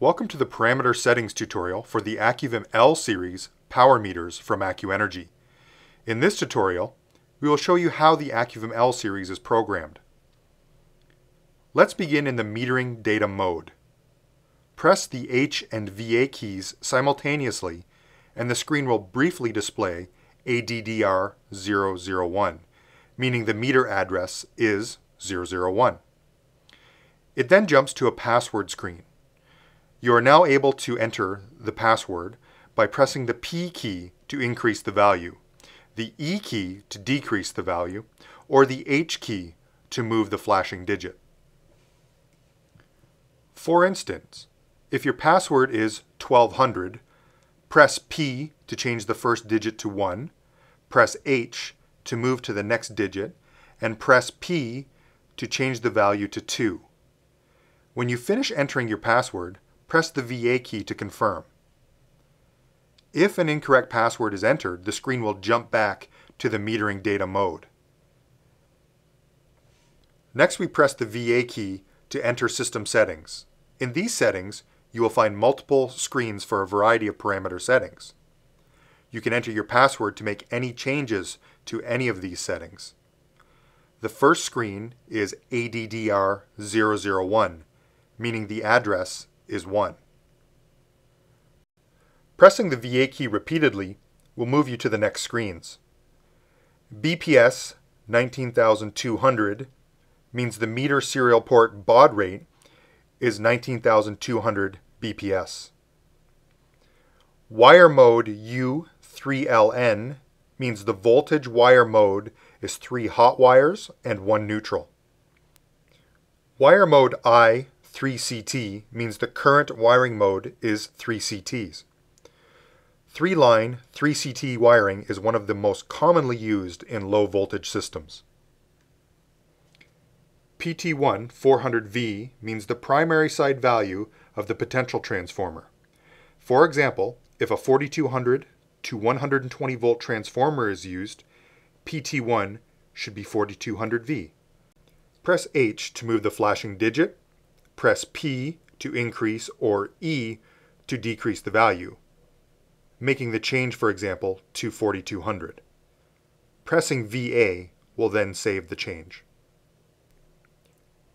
Welcome to the parameter settings tutorial for the Acuvim L series power meters from AccuEnergy. In this tutorial, we will show you how the Acuvim L series is programmed. Let's begin in the metering data mode. Press the H and VA keys simultaneously and the screen will briefly display ADDR001, meaning the meter address is 001. It then jumps to a password screen. You are now able to enter the password by pressing the P key to increase the value, the E key to decrease the value, or the H key to move the flashing digit. For instance, if your password is 1200, press P to change the first digit to 1, press H to move to the next digit, and press P to change the value to 2. When you finish entering your password, press the VA key to confirm. If an incorrect password is entered, the screen will jump back to the metering data mode. Next, we press the VA key to enter system settings. In these settings, you will find multiple screens for a variety of parameter settings. You can enter your password to make any changes to any of these settings. The first screen is ADDR001, meaning the address is 1. Pressing the VA key repeatedly will move you to the next screens. BPS 19200 means the meter serial port baud rate is 19,200 BPS. Wire mode U3LN means the voltage wire mode is three hot wires and one neutral. Wire mode I 3CT means the current wiring mode is 3 CTs. Three-line 3CT wiring is one of the most commonly used in low voltage systems. PT1 400V means the primary side value of the potential transformer. For example, if a 4200 to 120 volt transformer is used, PT1 should be 4200V. Press H to move the flashing digit press P to increase or E to decrease the value, making the change, for example, to 4200. Pressing VA will then save the change.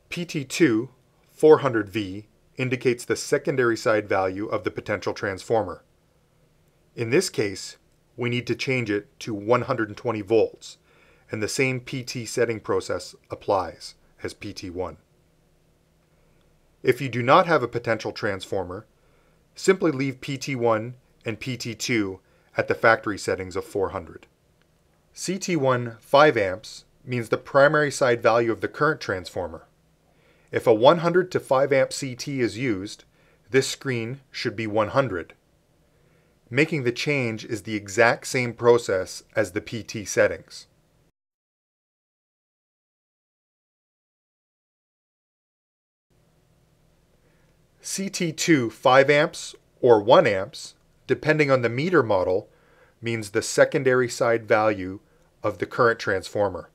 PT2 400V indicates the secondary side value of the potential transformer. In this case, we need to change it to 120 volts, and the same PT setting process applies as PT1. If you do not have a potential transformer, simply leave PT1 and PT2 at the factory settings of 400. CT1 5 amps means the primary side value of the current transformer. If a 100 to 5 amp CT is used, this screen should be 100. Making the change is the exact same process as the PT settings. CT2 5 amps or 1 amps, depending on the meter model, means the secondary side value of the current transformer.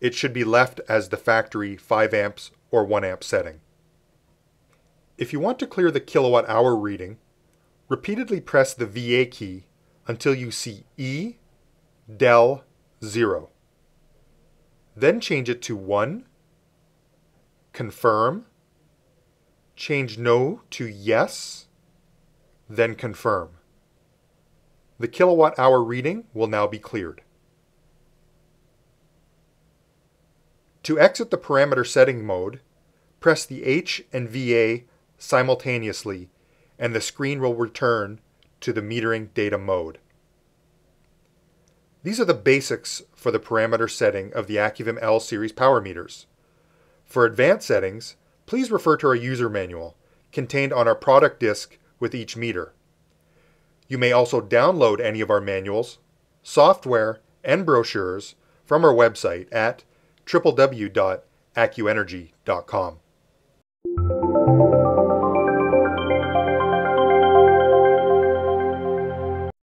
It should be left as the factory 5 amps or 1 amp setting. If you want to clear the kilowatt hour reading, repeatedly press the VA key until you see E, del, 0. Then change it to 1, confirm, change no to yes, then confirm. The kilowatt hour reading will now be cleared. To exit the parameter setting mode, press the H and VA simultaneously and the screen will return to the metering data mode. These are the basics for the parameter setting of the Acuvim L series power meters. For advanced settings, please refer to our user manual contained on our product disc with each meter. You may also download any of our manuals, software, and brochures from our website at www.accuenergy.com.